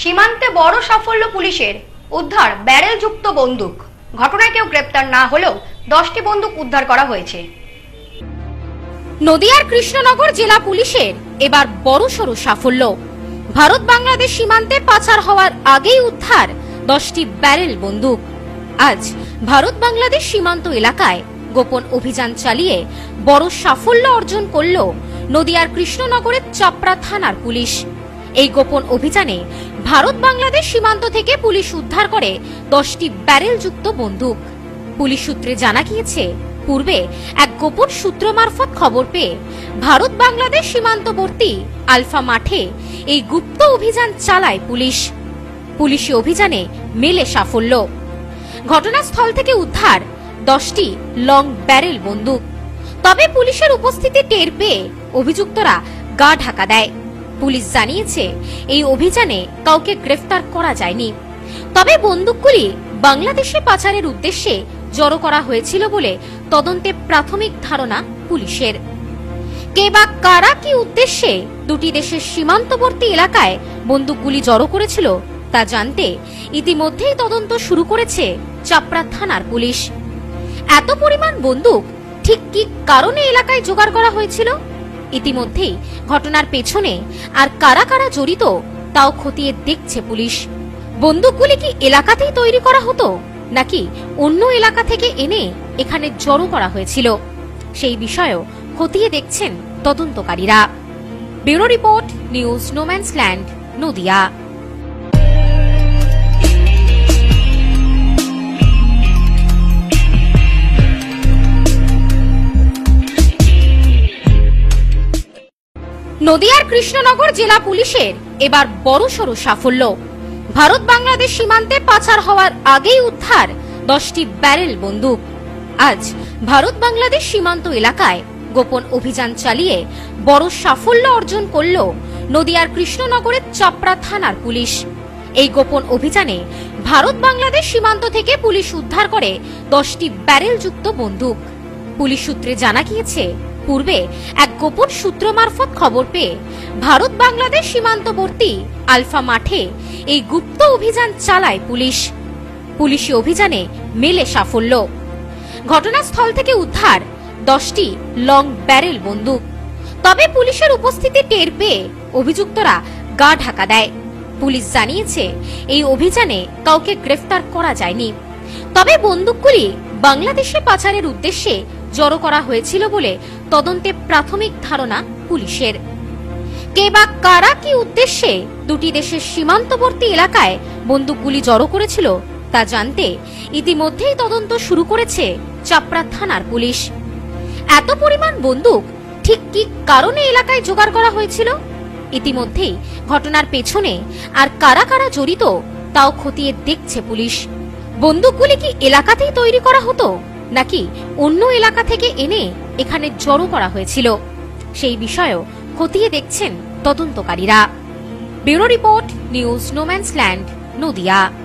সীমান্তে বড় সাফল্য পুলিশের। উদ্ধার ব্যারেল যুক্ত বন্দুক। ঘটনায় কেউ গ্রেপ্তার না হলেও দশটি বন্দুক উদ্ধার করা হয়েছে। নদিয়ার কৃষ্ণনগর জেলা পুলিশের এবার বড়সড় সাফল্য। ভারত বাংলাদেশ সীমান্তে পাচার হওয়ার আগেই উদ্ধার দশটি ব্যারেল বন্দুক। আজ ভারত বাংলাদেশ সীমান্ত এলাকায় গোপন অভিযান চালিয়ে বড় সাফল্য অর্জন করল নদিয়ার কৃষ্ণনগরের চাপড়া থানার পুলিশ। এই গোপন অভিযানে ভারত বাংলাদেশ সীমান্ত থেকে পুলিশ উদ্ধার করে দশটি ব্যারেল যুক্ত বন্দুক। পুলিশ সূত্রে জানা গিয়েছে, পূর্বে এক গোপন সূত্র মারফত খবর পেয়ে ভারত বাংলাদেশ সীমান্তবর্তী আলফা মাঠে এই গুপ্ত অভিযান চালায় পুলিশ। পুলিশি অভিযানে মেলে সাফল্য। ঘটনাস্থল থেকে উদ্ধার দশটি লং ব্যারেল বন্দুক। তবে পুলিশের উপস্থিতি টের পেয়ে অভিযুক্তরা গা ঢাকা দেয়। পুলিশ জানিয়েছে, এই অভিযানে কাউকে গ্রেফতার করা যায়নি। তবে বন্দুকগুলি বাংলাদেশে পাচারের উদ্দেশ্যে জড়ো করা হয়েছিল বলে তদন্তে প্রাথমিক ধারণা পুলিশের। কে বা কারা কি উদ্দেশ্যে দুটি দেশের সীমান্তবর্তী এলাকায় বন্দুকগুলি জড়ো করেছিল তা জানতে ইতিমধ্যেই তদন্ত শুরু করেছে চাপড়া থানার পুলিশ। এত পরিমাণ বন্দুক ঠিক কি কারণে এলাকায় জোগাড় করা হয়েছিল? ইতিমধ্যেই ঘটনার পেছনে আর কারা কারা জড়িত, তাও খতিয়ে দেখছে পুলিশ। বন্দুকগুলি কি এলাকাতেই তৈরি করা হতো, নাকি অন্য এলাকা থেকে এনে এখানে জড়ো করা হয়েছিল? সেই বিষয়েও খতিয়ে দেখছেন তদন্তকারীরা। Bureau report, news, no man's land, Nadia. নদিয়ার কৃষ্ণনগর জেলা পুলিশের এবার বড়সড় সাফল্য। ভারত বাংলাদেশ সীমান্তে পাচার হওয়ার আগেই উদ্ধার দশটি ব্যারেল বন্দুক। আজ ভারত বাংলাদেশ সীমান্ত এলাকায় গোপন অভিযান চালিয়ে বড় সাফল্য অর্জন করল নদিয়ার কৃষ্ণনগরের চাপড়া থানার পুলিশ। এই গোপন অভিযানে ভারত বাংলাদেশ সীমান্ত থেকে পুলিশ উদ্ধার করে দশটি ব্যারেল যুক্ত বন্দুক। পুলিশ সূত্রে জানা গিয়েছে পূর্বে এক গোপন সূত্র মারফত খবর পেয়ে ভারত বাংলাদেশ সীমান্তবর্তী আলফা মাঠে এই গুপ্ত অভিযান চালায় পুলিশ। পুলিশি অভিযানে মেলে সাফল্য। ঘটনাস্থল থেকে উদ্ধার দশটি লং ব্যারেল বন্দুক। তবে পুলিশের উপস্থিতি টের পেয়ে অভিযুক্তরা গা ঢাকা দেয়। পুলিশ জানিয়েছে, এই অভিযানে কাউকে গ্রেফতার করা যায়নি। তবে বন্দুকগুলি বাংলাদেশে পাচারের উদ্দেশ্যে জড়ো করা হয়েছিল বলে তদন্তে প্রাথমিক ধারণা পুলিশের। কে বা কারা কি উদ্দেশ্যে দুটি দেশের সীমান্তবর্তী এলাকায় বন্দুকগুলি জড়ো করেছিল তা জানতে ইতিমধ্যেই তদন্ত শুরু করেছে চাপড়া থানার পুলিশ। এত পরিমাণ বন্দুক ঠিক কি কারণে এলাকায় জোগাড় করা হয়েছিল? ইতিমধ্যেই ঘটনার পেছনে আর কারা কারা জড়িত তাও খতিয়ে দেখছে পুলিশ। বন্দুকগুলি কি এলাকাতেই তৈরি করা হতো? নাকি অন্য এলাকা থেকে এনে এখানে জড়ো করা হয়েছিল? সেই বিষয়েও খতিয়ে দেখছেন তদন্তকারীরা। Bureau report, news, no man's land, Nadia.